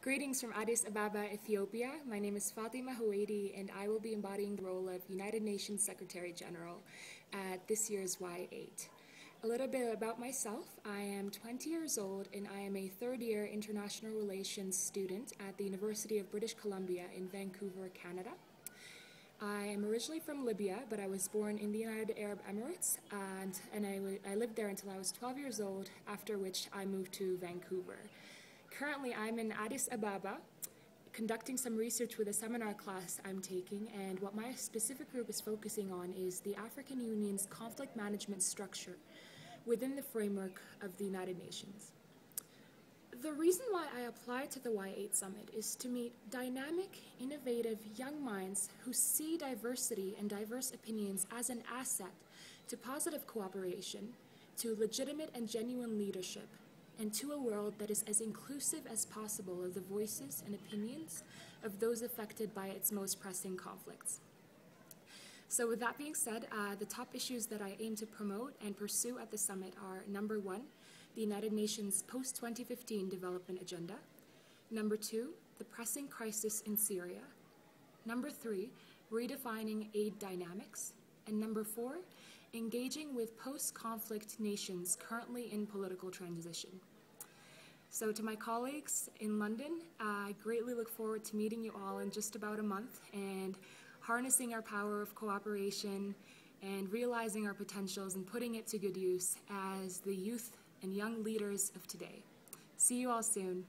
Greetings from Addis Ababa, Ethiopia. My name is Fatima Hewaidi, and I will be embodying the role of United Nations Secretary General at this year's Y8. A little bit about myself. I am 20 years old, and I am a third year international relations student at the University of British Columbia in Vancouver, Canada. I am originally from Libya, but I was born in the United Arab Emirates, and, and I lived there until I was 12 years old, after which I moved to Vancouver. Currently, I'm in Addis Ababa conducting some research with a seminar class I'm taking, and what my specific group is focusing on is the African Union's conflict management structure within the framework of the United Nations. The reason why I applied to the Y8 Summit is to meet dynamic, innovative young minds who see diversity and diverse opinions as an asset to positive cooperation, to legitimate and genuine leadership, and to a world that is as inclusive as possible of the voices and opinions of those affected by its most pressing conflicts. So, with that being said, uh, the top issues that I aim to promote and pursue at the summit are number one, the United Nations post 2015 development agenda, number two, the pressing crisis in Syria, number three, redefining aid dynamics, and number four, engaging with post conflict nations currently in political transition. So, to my colleagues in London, I greatly look forward to meeting you all in just about a month and harnessing our power of cooperation and realizing our potentials and putting it to good use as the youth and young leaders of today. See you all soon.